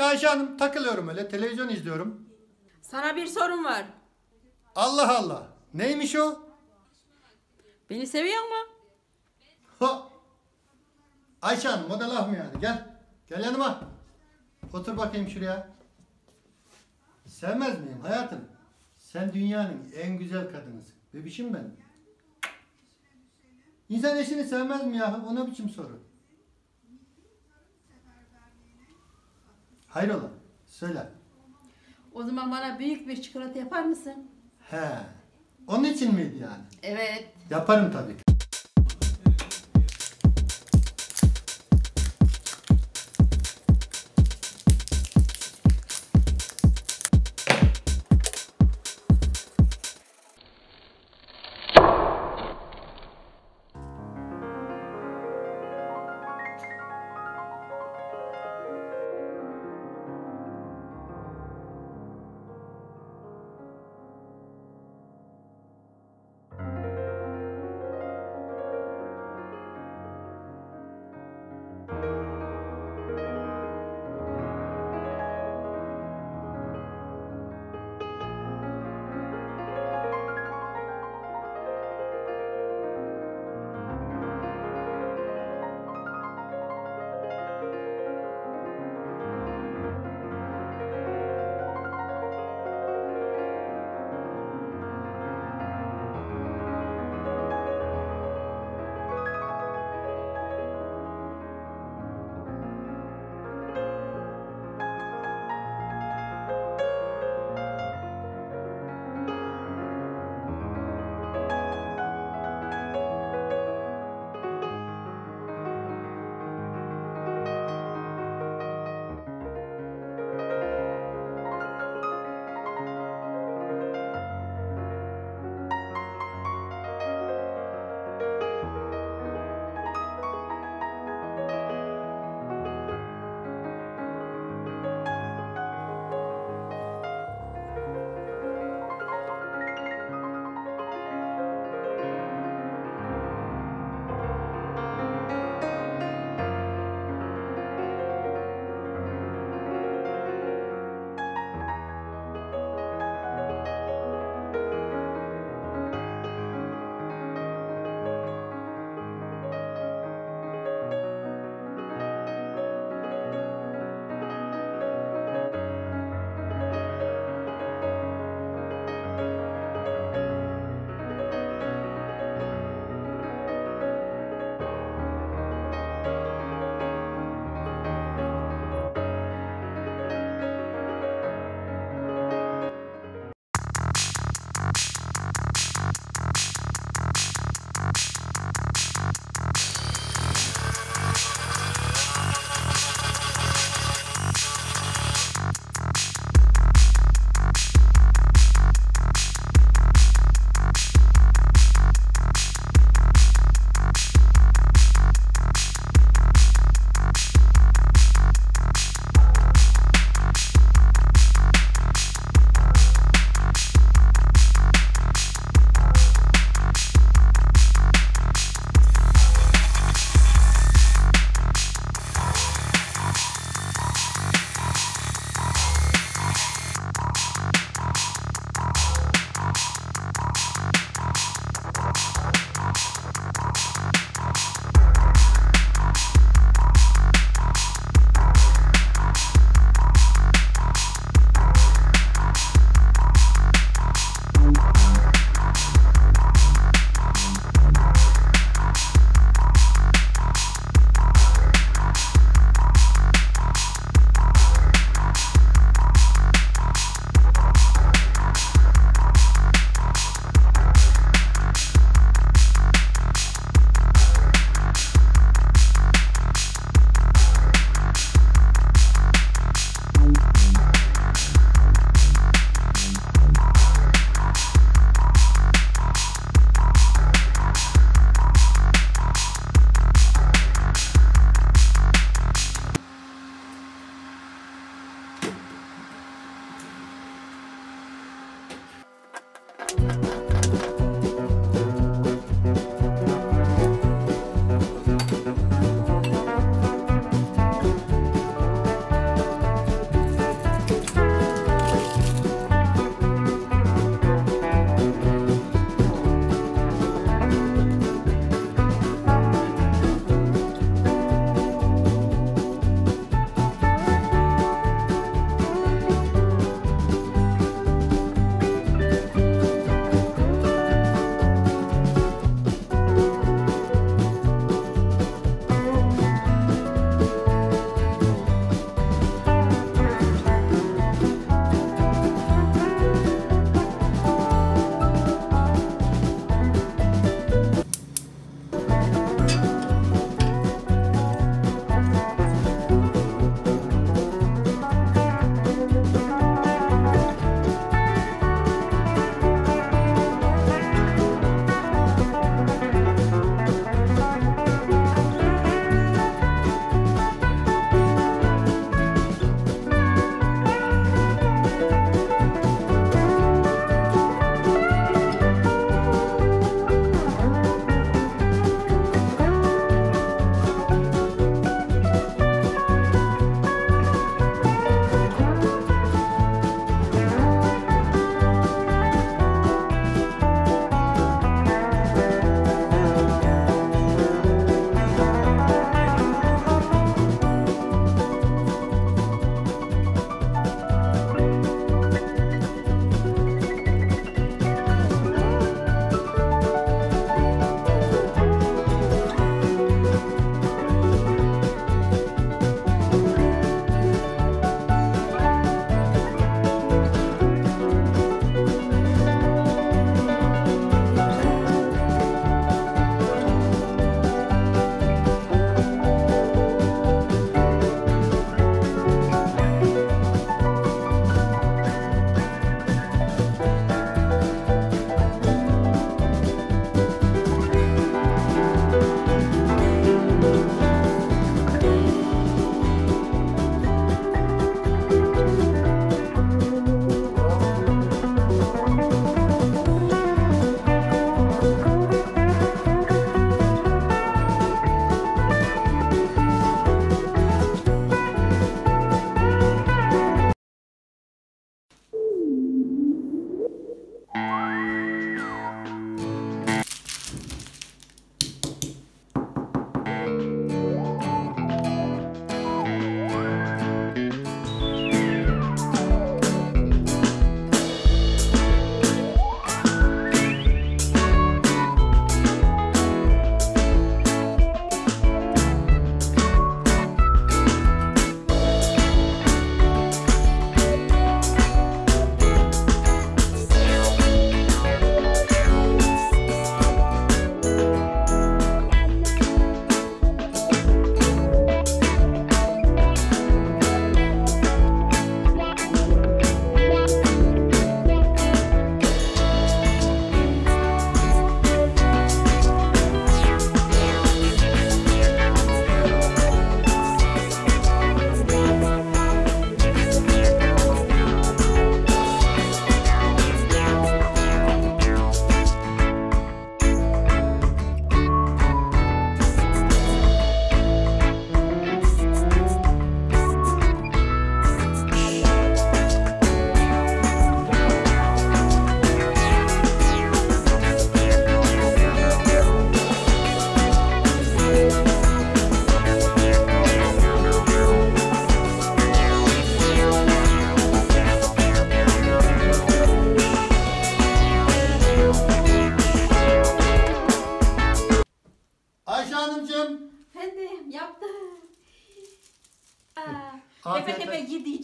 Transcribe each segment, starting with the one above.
Hiç Ayşe Hanım takılıyorum öyle televizyon izliyorum. Sana bir sorum var. Allah Allah. Neymiş o? Beni seviyor mu? Ho. Ayşe Hanım o da laf mı yani? Gel. Gel yanıma. Otur bakayım şuraya. Sevmez miyim hayatım? Sen dünyanın en güzel kadınısın. Bebişim benim. İnsan eşini sevmez mi ya? O ne biçim soru? Hayrola? Söyle. O zaman bana büyük bir çikolata yapar mısın? He. Onun için miydi yani? Evet. Yaparım tabii. Tepe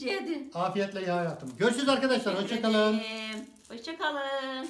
Yedi. Afiyetle ya hayatım. Görüşürüz arkadaşlar. Hoşçakalın. Hoşçakalın.